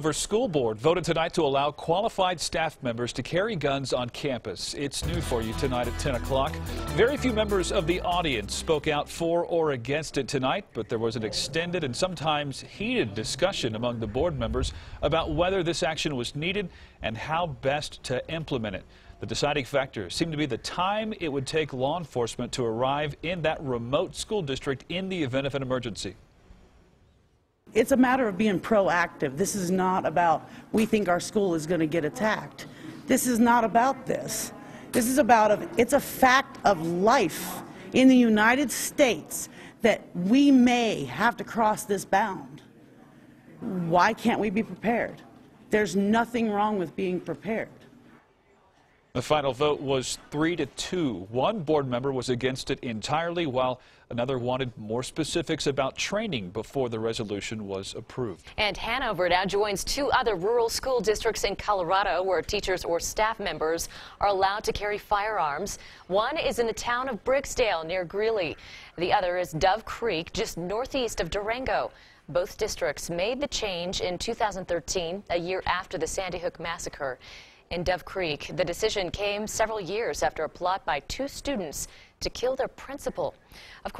Hanover School Board voted tonight to allow qualified staff members to carry guns on campus. It's new for you tonight at 10 o'clock. Very few members of the audience spoke out for or against it tonight, but there was an extended and sometimes heated discussion among the board members about whether this action was needed and how best to implement it. The deciding factor seemed to be the time it would take law enforcement to arrive in that remote school district in the event of an emergency. It's a matter of being proactive. This is not about we think our school is going to get attacked. This is not about this. This is about a, it's a fact of life in the United States that we may have to cross this bound. Why can't we be prepared? There's nothing wrong with being prepared. The final vote was three to two. One board member was against it entirely, while another wanted more specifics about training before the resolution was approved. And Hanover now joins two other rural school districts in Colorado where teachers or staff members are allowed to carry firearms. One is in the town of Briggsdale near Greeley. The other is Dove Creek, just northeast of Durango. Both districts made the change in 2013, a year after the Sandy Hook massacre in Dove Creek. The decision came several years after a plot by two students to kill their principal. Of course,